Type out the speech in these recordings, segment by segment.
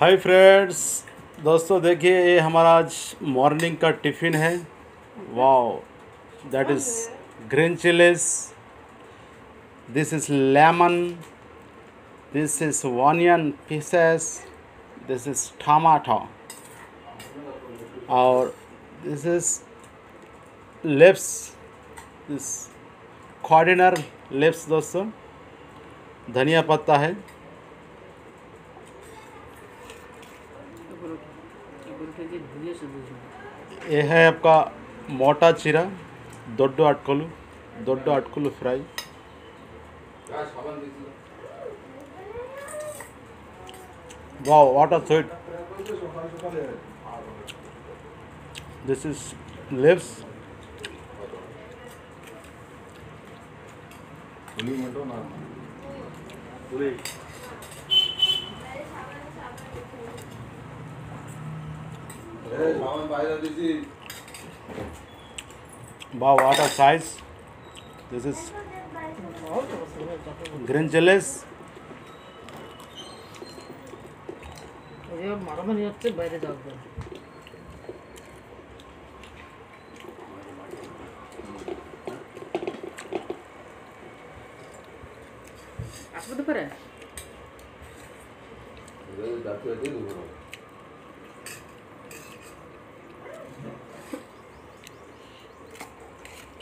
Hi friends, दोस्तों देखिए ये हमारा आज मॉर्निंग का टिफ़िन है। Wow that is green chillies this is lemon this is onion pieces this is tomato और this is lips this coriander lips दोस्तों। धनिया पत्ता है। यह है। आपका मोटा चीरा दोड्डो अटकल दोड्डो अटकल फ्राई। वाह what are sweet this is lips wow what a size this is green chilies মারামারি হচ্ছে বাইরে যাওয়ার জন্য আসবে তো পারে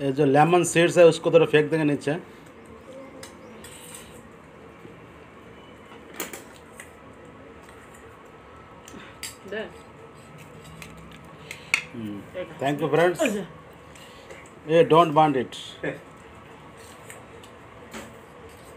जो लेमन सीड्स है उसको थोड़ा फेंक देंगे नीचे। थैंक यू फ्रेंड्स ये डोंट वांट इट